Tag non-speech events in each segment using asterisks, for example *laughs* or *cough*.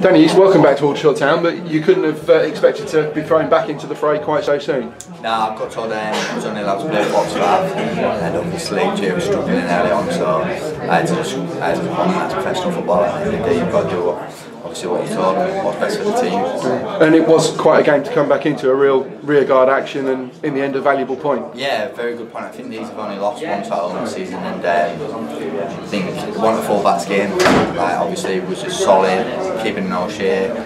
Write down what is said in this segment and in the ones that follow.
Danny, welcome back to Aldershot Town, but you couldn't have uh, expected to be thrown back into the fray quite so soon. No, I've got told um, I was only allowed to play box five, and obviously Jay was struggling early on, so I had to just I had to come on that's professional football. At the end of the day, you've got to do what, obviously what you're told and what's best for the team. And it was quite a game to come back into, a real rearguard action, and in the end, a valuable point. Yeah, very good point. I think these have only lost one title in the season, and um, I think one of the full-backs game, like, obviously, was just solid, keeping no share,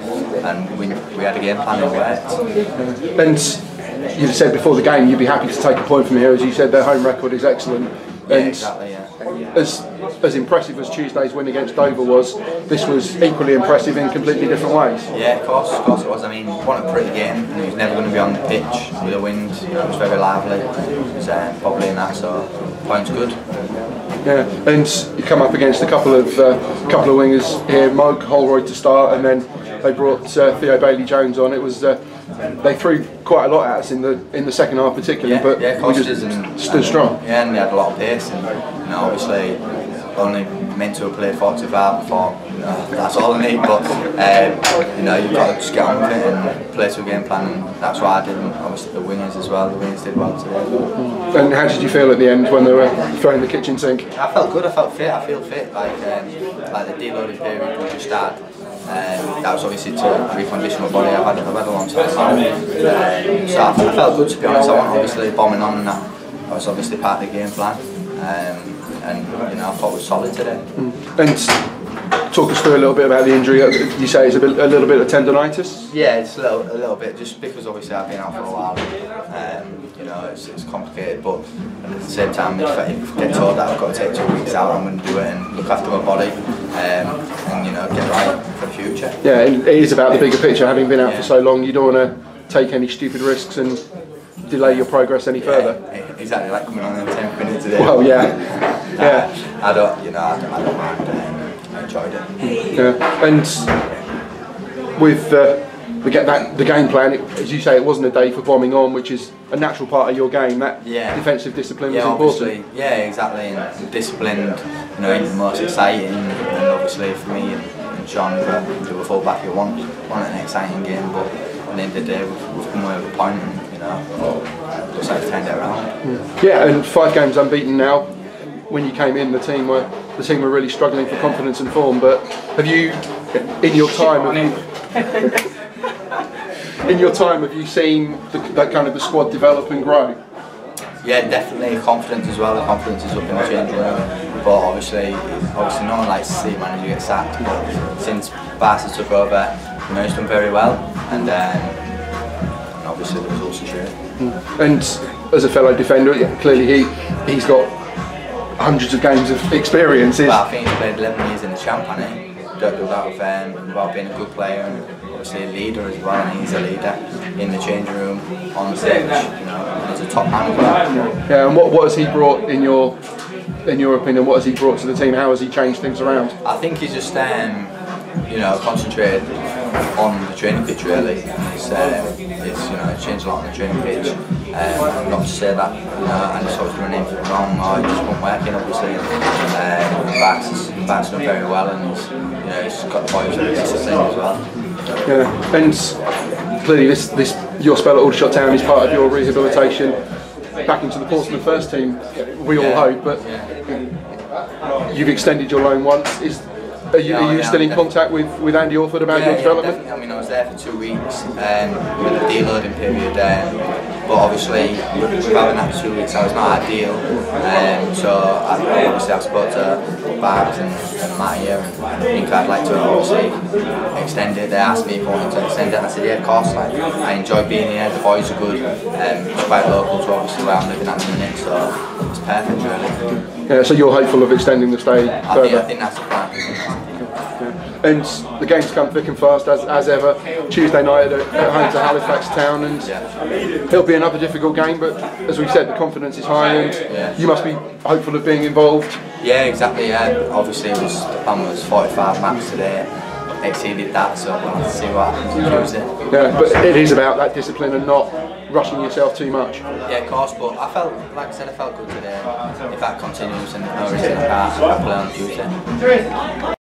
and we, we had a game plan that worked. And you said before the game you'd be happy to take a point from here, as you said their home record is excellent. Yeah, And exactly, yeah. as as impressive as Tuesday's win against Dover was, this was equally impressive in completely different ways. Yeah, of course, of course it was. I mean, won a pretty game, he was never going to be on the pitch with the wind. It was very lively. It was uh, probably in that, so points good. Yeah, and you come up against a couple of uh, couple of wingers here, Moke Holroyd to start, and then they brought uh, Theo Bailey Jones on. It was uh, they threw quite a lot at us in the in the second half, particularly, Yeah, but yeah, we just and stood and, strong. Yeah, and they had a lot of pace, and you know, obviously only meant to have played 45 before. That's all I need, but um, you know, you've got to just get on with it and play to a game plan, and that's what I did. And obviously the wingers as well. The wingers did well today. And how did you feel at the end when they were throwing the kitchen sink? I felt good. I felt fit. I feel fit. Like um, like the deloading period we just had. Um, that was obviously to recondition my body. I've had, I've had a long time. Um, so I, I felt good to be honest. I wasn't obviously bombing on and that. That was obviously part of the game plan. Um, and you know I thought it was solid today. And talk us through a little bit about the injury. You say it's a, bit, a little bit of tendonitis. Yeah, it's a little, a little bit, just because obviously I've been out for a while. Um, you know, it's, it's complicated, but at the same time, if I get told that I've got to take two weeks out, I'm going to do it and look after my body, um, and you know, get right for the future. Yeah, it is about the bigger picture. Having been out for so long, you don't want to take any stupid risks and delay your progress any further. Yeah, exactly, like coming on in 10 minutes today. Well, yeah, *laughs* yeah. I don't, you know, I don't, I don't mind. Um, I enjoyed it. Yeah, and with uh, the get that the game plan, it, as you say, it wasn't a day for bombing on, which is a natural part of your game. That Yeah. defensive discipline Yeah, was important. yeah, exactly. And disciplined, you know, the most exciting, and obviously for me and, and who were full back, you want, want an exciting game, but at the end of the day, we've, we've come away with a point, and you know, looks like we've turned it around. Yeah, and five games unbeaten now. When you came in, the team were the team were really struggling for confidence and form. But have you, in your time, have *laughs* in your time, have you seen the, that kind of the squad develop and grow? Yeah, definitely confidence as well. The confidence is up in the changing room, but obviously, obviously, no one likes to see a manager get sacked. But since Barca took over, you know, he's done very well, and, um, and obviously the results are showing. And as a fellow defender, yeah, clearly he he's got hundreds of games of experience. Is- But I think he's played 11 years in the champ, hasn't he? Without, um, without being a good player and obviously a leader as well, and he's a leader in the changing room, on stage, you know, he's a top man. Yeah, and what, what has he brought in your in your opinion? What has he brought to the team? How has he changed things around? I think he's just, um, you know, concentrated on the training pitch really. It's, um, it's you know, it's changed a lot on the training pitch. Um, not to say that, you know, and it's always anything wrong or it just wasn't working obviously. Um, Backs, Backs done very well and you know, he's got the boys with discipline as well. Yeah, and clearly this this your spell at Aldershot Town is part of your rehabilitation back into the Portsmouth first team. We all Yeah. hope, but you've extended your loan once. Is are you, Yeah, are you yeah, still in contact with, with Andy Awford about your development? definitely. I mean, I was there for two weeks um, with the deloading period, um, but obviously having that two weeks, that was not ideal. Um, so I, obviously I've spoke to Babs and, and Matt here, and I think I'd like to obviously extend it. They asked me if I wanted to extend it, and I said, yeah, of course. Like, I enjoy being here. The boys are good. Um, it's quite local to obviously where I'm living at the minute, so it's perfect, really. Yeah, so you're hopeful of extending the stay I think, I further. think that's the plan. And the games come thick and fast as, as ever. Tuesday night at, at home to Halifax Town, and it'll be another difficult game. But as we said, the confidence is high, and Yeah. you must be hopeful of being involved. Yeah, exactly. Yeah, obviously it was the plan was 45 maps today. Exceeded that, so we'll have to see what happens Tuesday. Yeah, but it is about that discipline and not rushing yourself too much. Yeah, of course, but I felt, like I said, I felt good today. If that continues and no reason I can't, I'll play on Tuesday.